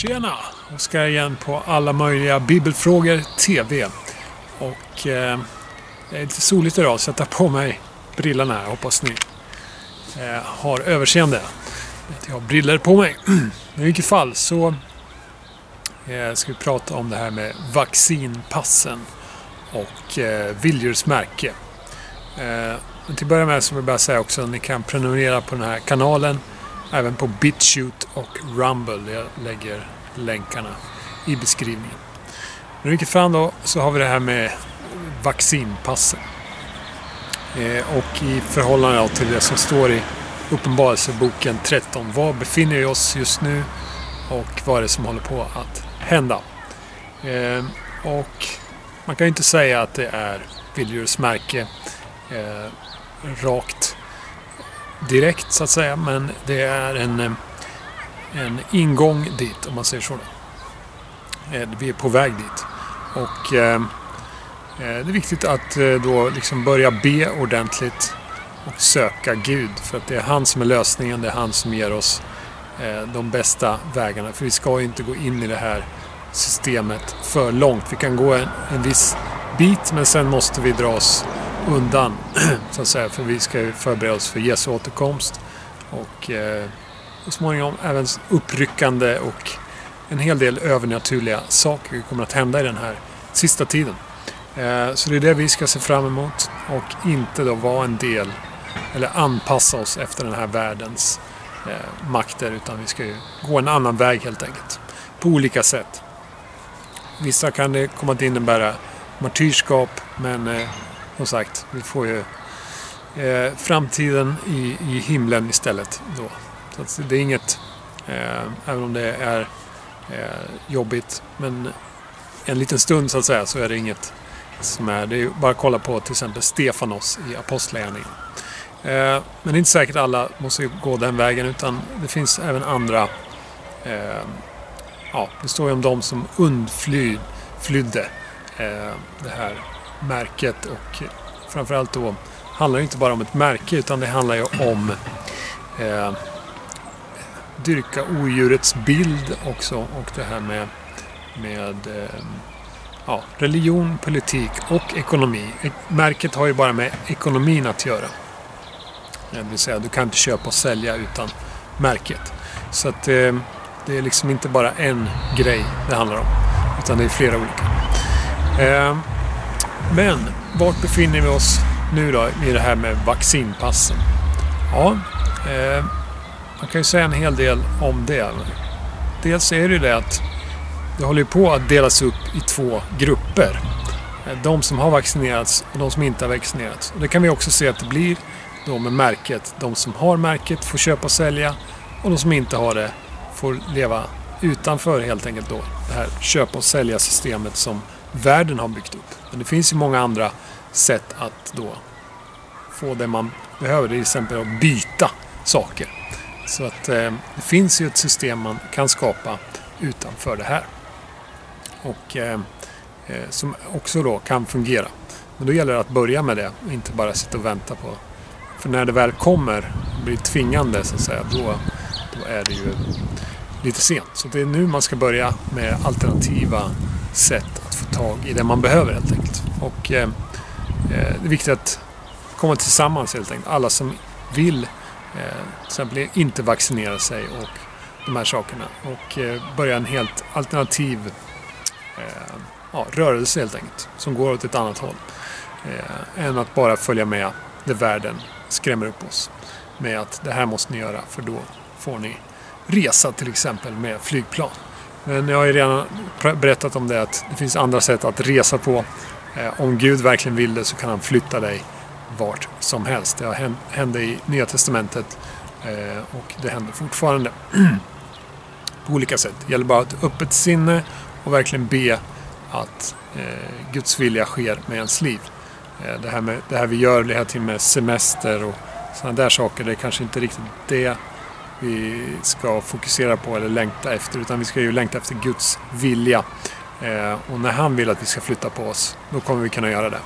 Tjena! Oskar igen på alla möjliga bibelfrågor TV. Och eh, det är lite soligt idag så jag tar på mig brillorna här. Hoppas ni eh, har överseende. Att jag har briller på mig. Men i vilket fall så eh, ska vi prata om det här med vaccinpassen och eh, Viljurs märke. Eh, till att börja med så vill jag bara säga också att ni kan prenumerera på den här kanalen även på BitChute och Rumble. Jag lägger länkarna i beskrivningen. När vi gick fram då så har vi det här med vaccinpassen. Eh, och i förhållande till det som står i Uppenbarelseboken 13. Var befinner vi oss just nu och vad är det som håller på att hända? Eh, och man kan ju inte säga att det är Viljurs märke eh, rakt direkt så att säga. Men det är en, eh, en ingång dit om man säger så. Eh, vi är på väg dit. Och eh, eh det är viktigt att eh, då liksom börja be ordentligt och söka Gud. För att det är han som är lösningen. Det är han som ger oss de bästa vägarna. För vi ska ju inte gå in i det här systemet för långt. Vi kan gå en, en viss bit men sen måste vi dra oss undan. Så att säga, för vi ska ju förbereda oss för Jesu återkomst. Och eh, och småningom även uppryckande och en hel del övernaturliga saker kommer att hända i den här sista tiden. Eh, så det är det vi ska se fram emot och inte då vara en del eller anpassa oss efter den här världens eh, makter utan vi ska ju gå en annan väg helt enkelt. På olika sätt. Vissa kan det komma att innebära martyrskap men eh, som sagt, vi får ju framtiden i, i himlen istället då. Så det är inget, eh, även om det är eh, jobbigt, men en liten stund så att säga så är det inget som är, det är bara att kolla på till exempel Stefanos i Apostlagärningarna. Eh, men det är inte säkert att alla måste gå den vägen utan det finns även andra eh, Ja, det står ju om de som undflydde eh, det här märket och framförallt då handlar det inte bara om ett märke utan det handlar ju om eh, dyrka odjurets bild också och det här med, med ehm, ja, religion, politik och ekonomi. Märket har ju bara med ekonomin att göra. Eh, det vill säga, du kan inte köpa och sälja utan märket. Så att eh, det är liksom inte bara en grej det handlar om. Utan det är flera olika. Eh, men vart befinner vi oss nu då i det här med vaccinpassen? Ja, eh, man kan ju säga en hel del om det. Dels är det ju det att det håller på att delas upp i två grupper. De som har vaccinerats och de som inte har vaccinerats. Och det kan vi också se att det blir då med märket. De som har märket får köpa och sälja och de som inte har det får leva utanför helt enkelt då det här köpa och sälja systemet som världen har byggt upp. Men det finns ju många andra sätt att då få det man behöver. Till exempel att byta saker. Så att eh, det finns ju ett system man kan skapa utanför det här. Och eh, eh, som också då kan fungera. Men då gäller det att börja med det och inte bara sitta och vänta på. För när det väl kommer, blir tvingande så att säga, då, då är det ju lite sent. Så det är nu man ska börja med alternativa sätt att få tag i det man behöver helt enkelt. Och eh, eh det är viktigt att komma tillsammans helt enkelt. Alla som vill Eh, till exempel inte vaccinera sig och de här sakerna. Och eh, börja en helt alternativ eh, ja, rörelse helt enkelt. Som går åt ett annat håll. Än att bara följa med det världen skrämmer upp oss. Med att det här måste ni göra för då får ni resa till exempel med flygplan. Men jag har ju redan berättat om det att det finns andra sätt att resa på. Om Gud verkligen vill det så kan han flytta dig vart som helst. Det hände i Nya Testamentet eh, och det händer fortfarande. på olika sätt. Det gäller bara ett öppet sinne och verkligen be att eh, Guds vilja sker med ens liv. Eh, det här, med, det här vi gör det här till med semester och sådana där saker, det är kanske inte riktigt det vi ska fokusera på eller längta efter. Utan vi ska ju längta efter Guds vilja. Eh, och när han vill att vi ska flytta på oss, då kommer vi kunna göra det.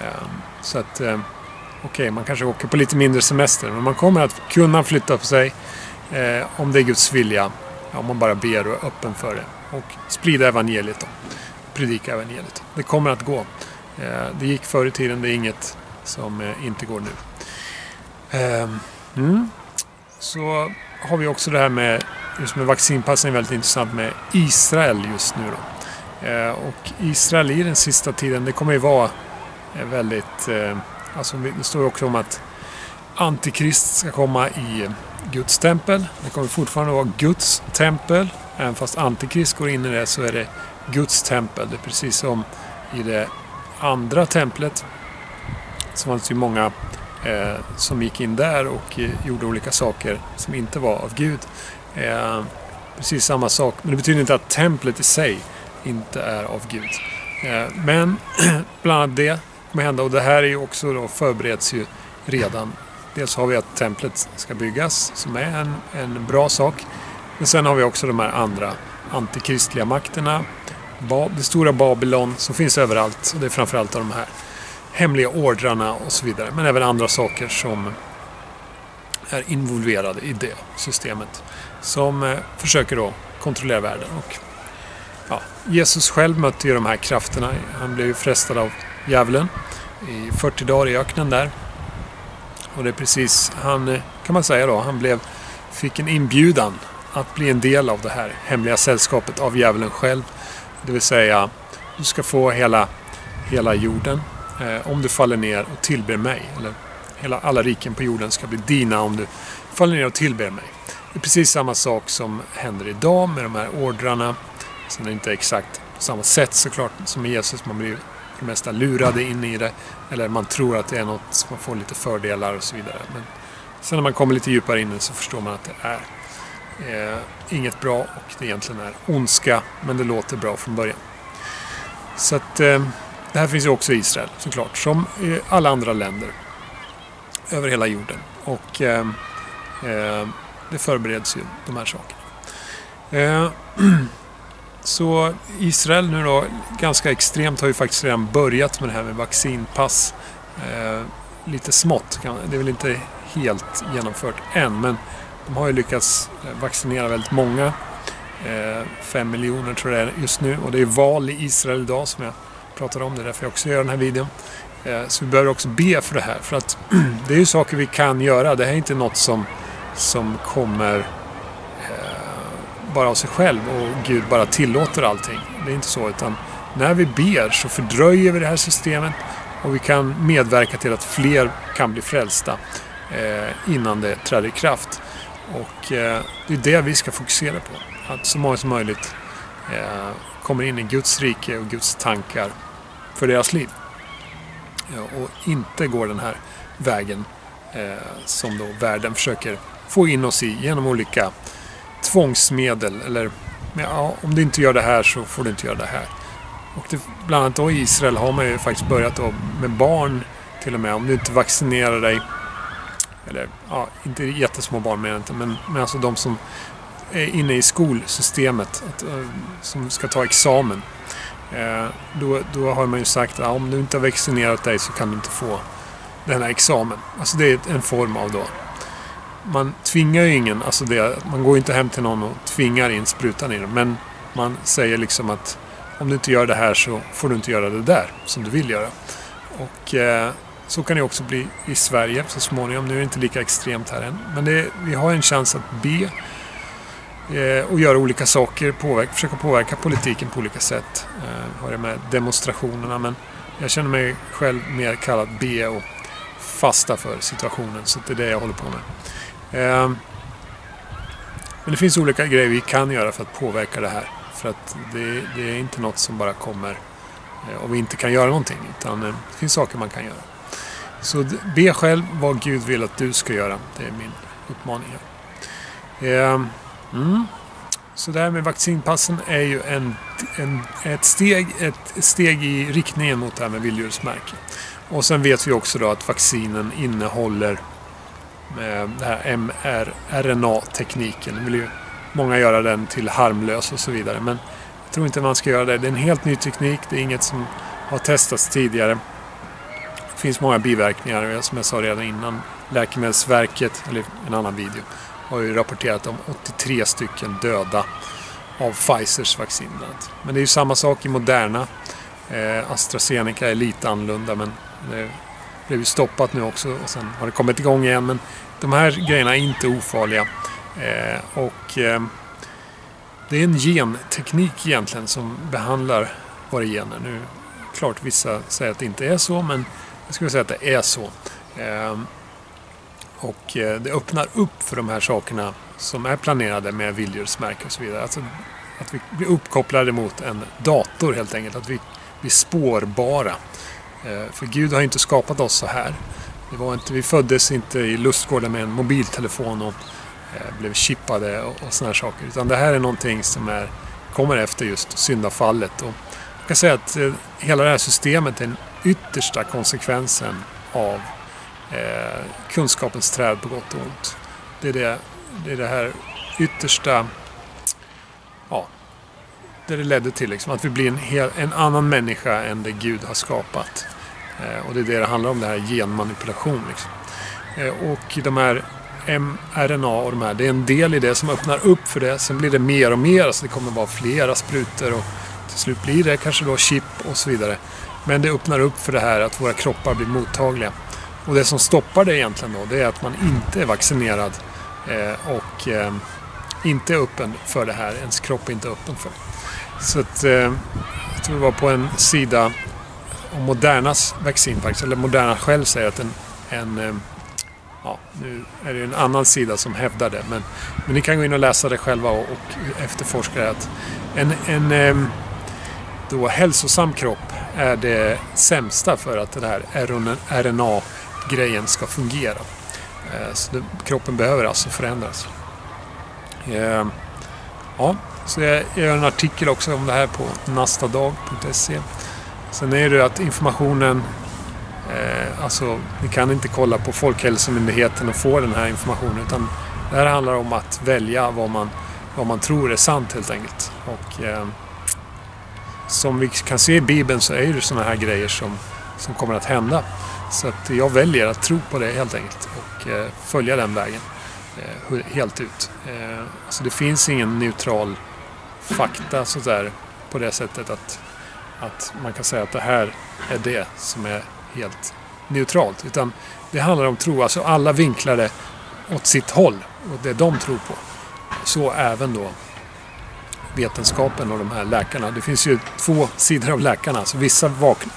Eh, så att, eh, okej, okay, man kanske åker på lite mindre semester. Men man kommer att kunna flytta på sig eh, om det är Guds vilja. om man bara ber och är öppen för det. Och sprida evangeliet då. Predika evangeliet. Det kommer att gå. Eh, det gick förr i tiden, det är inget som eh, inte går nu. Ehm, mm. Så har vi också det här med, just med vaccinpassen är väldigt intressant med Israel just nu då. Eh, och Israel i den sista tiden, det kommer ju vara eh, väldigt, eh, alltså det står också om att Antikrist ska komma i Guds tempel. Det kommer fortfarande vara Guds tempel. Även fast Antikrist går in i det så är det Guds tempel. Det är precis som i det andra templet. Så fanns det ju många eh, som gick in där och eh, gjorde olika saker som inte var av Gud. Eh, precis samma sak. Men det betyder inte att templet i sig inte är av Gud. Eh, men bland annat det kommer hända och det här är ju också då förbereds ju redan. Dels har vi att templet ska byggas som är en, en bra sak. Men sen har vi också de här andra antikristliga makterna. Det stora Babylon som finns överallt. Och det är framförallt av de här hemliga ordrarna och så vidare. Men även andra saker som är involverade i det systemet. Som eh, försöker då kontrollera världen. Och, ja, Jesus själv mötte ju de här krafterna. Han blev ju frestad av djävulen i 40 dagar i öknen där. Och det är precis, han kan man säga då, han blev, fick en inbjudan att bli en del av det här hemliga sällskapet av djävulen själv. Det vill säga, du ska få hela, hela jorden eh, om du faller ner och tillber mig. Eller hela, alla riken på jorden ska bli dina om du faller ner och tillber mig. Det är precis samma sak som händer idag med de här ordrarna. Sen är det inte exakt på samma sätt såklart som med Jesus. Man blir för det mesta lurade in i det. Eller man tror att det är något, som man får lite fördelar och så vidare. Men sen när man kommer lite djupare in så förstår man att det är eh, inget bra och det egentligen är ondska. Men det låter bra från början. Så att eh, det här finns ju också i Israel såklart, som i alla andra länder över hela jorden. Och eh, eh, det förbereds ju de här sakerna. Eh, Så Israel nu då, ganska extremt, har ju faktiskt redan börjat med det här med vaccinpass. Eh, lite smått, det är väl inte helt genomfört än, men de har ju lyckats eh, vaccinera väldigt många. Eh, fem miljoner tror jag det är just nu och det är val i Israel idag som jag pratar om. Det är därför jag också gör den här videon. Eh, så vi behöver också be för det här. För att det är ju saker vi kan göra. Det här är inte något som, som kommer eh, bara av sig själv och Gud bara tillåter allting. Det är inte så. Utan när vi ber så fördröjer vi det här systemet och vi kan medverka till att fler kan bli frälsta eh, innan det träder i kraft. Och eh, det är det vi ska fokusera på. Att så många som möjligt eh, kommer in i Guds rike och Guds tankar för deras liv. Eh, och inte går den här vägen eh, som då världen försöker få in oss i genom olika tvångsmedel. Eller ja, om du inte gör det här så får du inte göra det här. Och det, bland annat då i Israel har man ju faktiskt börjat då med barn till och med. Om du inte vaccinerar dig eller ja, inte jättesmå barn menar jag inte, men, men alltså de som är inne i skolsystemet att, eh, som ska ta examen. Eh, då, då har man ju sagt att om du inte har vaccinerat dig så kan du inte få den här examen. Alltså det är en form av då man tvingar ju ingen, alltså det, man går inte hem till någon och tvingar in sprutan i dem. Men man säger liksom att om du inte gör det här så får du inte göra det där som du vill göra. Och eh, så kan det också bli i Sverige så småningom. Nu är det inte lika extremt här än. Men det, vi har en chans att be eh, och göra olika saker, påverka, försöka påverka politiken på olika sätt. Eh, har det med demonstrationerna men jag känner mig själv mer kallad be och fasta för situationen så det är det jag håller på med. Ehm, men det finns olika grejer vi kan göra för att påverka det här. För att det, det är inte något som bara kommer eh, om vi inte kan göra någonting. Utan eh, det finns saker man kan göra. Så be själv vad Gud vill att du ska göra. Det är min uppmaning. Här. Ehm, mm. Så det här med vaccinpassen är ju en, en, ett, steg, ett steg i riktningen mot det här med vilddjursmärke. Och sen vet vi också då att vaccinen innehåller med den här mRNA-tekniken. Nu vill ju många göra den till harmlös och så vidare. Men jag tror inte man ska göra det. Det är en helt ny teknik. Det är inget som har testats tidigare. Det finns många biverkningar. Som jag sa redan innan. Läkemedelsverket, eller en annan video, har ju rapporterat om 83 stycken döda av Pfizers vaccin. Men det är ju samma sak i Moderna. Eh, AstraZeneca är lite annorlunda men blev ju stoppat nu också och sen har det kommit igång igen. Men de här grejerna är inte ofarliga. Eh, och eh, det är en genteknik egentligen som behandlar våra gener. Nu klart vissa säger att det inte är så men jag skulle säga att det är så. Eh, och eh, det öppnar upp för de här sakerna som är planerade med vilddjursmärke och så vidare. Alltså att vi blir uppkopplade mot en dator helt enkelt. Att vi blir spårbara. Eh, för Gud har inte skapat oss så här. Det var inte, vi föddes inte i lustgården med en mobiltelefon och eh, blev chippade och, och sådana saker. Utan det här är någonting som är, kommer efter just syndafallet. Och jag kan säga att eh, hela det här systemet är den yttersta konsekvensen av eh, kunskapens träd på gott och ont. Det är det, det, är det här yttersta, det det ledde till liksom, att vi blir en, hel, en annan människa än det Gud har skapat. Eh, och det är det det handlar om, det här genmanipulation. Liksom. Eh, och de här mRNA och de här, det är en del i det som öppnar upp för det. Sen blir det mer och mer, alltså det kommer vara flera sprutor och till slut blir det kanske då chip och så vidare. Men det öppnar upp för det här att våra kroppar blir mottagliga. Och det som stoppar det egentligen då, det är att man inte är vaccinerad eh, och eh, inte är öppen för det här. Ens kropp är inte öppen för det. Så att, eh, jag tror det var på en sida om Modernas vaccin faktiskt, eller Moderna själv säger att en, en eh, ja, nu är det en annan sida som hävdar det, men, men ni kan gå in och läsa det själva och, och efterforska att en, en eh, då hälsosam kropp är det sämsta för att den här RNA grejen ska fungera. Eh, så kroppen behöver alltså förändras. Eh, ja, så jag gör en artikel också om det här på nastadag.se. Sen är det att informationen, eh, alltså ni kan inte kolla på Folkhälsomyndigheten och få den här informationen utan det här handlar om att välja vad man, vad man tror är sant helt enkelt. Och eh, som vi kan se i Bibeln så är det sådana här grejer som, som kommer att hända. Så att jag väljer att tro på det helt enkelt och eh, följa den vägen eh, helt ut. Eh, alltså det finns ingen neutral fakta sådär på det sättet att, att man kan säga att det här är det som är helt neutralt. Utan det handlar om tro, alltså alla vinklar det åt sitt håll och det de tror på. Så även då vetenskapen och de här läkarna. Det finns ju två sidor av läkarna, så vissa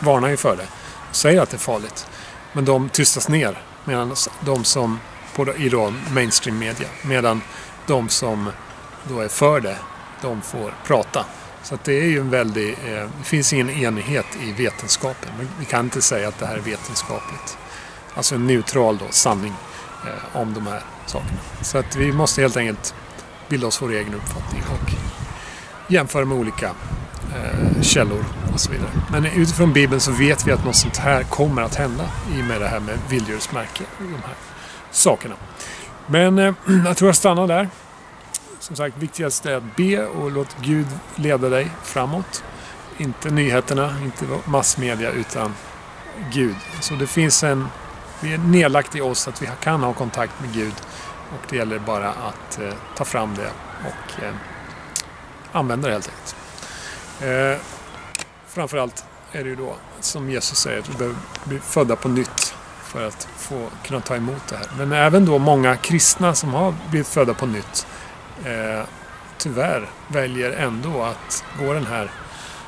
varnar ju för det och säger att det är farligt. Men de tystas ner medan de som på, i då mainstream media. Medan de som då är för det, de får prata. Så att det är ju en väldig, eh, det finns ingen enighet i vetenskapen. Vi kan inte säga att det här är vetenskapligt. Alltså en neutral då, sanning eh, om de här sakerna. Så att vi måste helt enkelt bilda oss vår egen uppfattning och jämföra med olika eh, källor och så vidare. Men utifrån Bibeln så vet vi att något sånt här kommer att hända i och med det här med vilddjursmärke och de här sakerna. Men eh, jag tror jag stannar där. Som sagt, viktigast är att be och låt Gud leda dig framåt. Inte nyheterna, inte massmedia, utan Gud. Så det finns en... Det är nedlagt i oss att vi kan ha kontakt med Gud och det gäller bara att eh, ta fram det och eh, använda det helt enkelt. Eh, framförallt är det ju då som Jesus säger att vi behöver bli födda på nytt för att få kunna ta emot det här. Men även då många kristna som har blivit födda på nytt eh, tyvärr väljer ändå att gå den här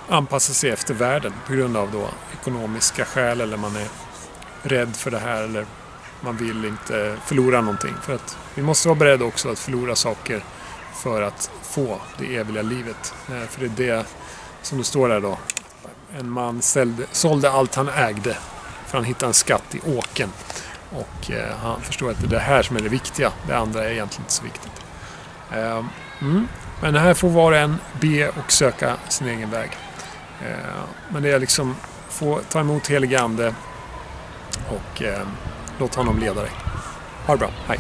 anpassa sig efter världen på grund av då ekonomiska skäl eller man är rädd för det här eller man vill inte förlora någonting. För att vi måste vara beredda också att förlora saker för att få det eviga livet. Eh, för det är det som det står där då. En man sålde, sålde allt han ägde för han hittade en skatt i åken. Och eh, han förstår att det är det här som är det viktiga. Det andra är egentligen inte så viktigt. Ehm, mm. Men det här får var och en be och söka sin egen väg. Ehm, men det är liksom få ta emot helige ande och ehm, låt honom leda dig. Ha det bra, hej!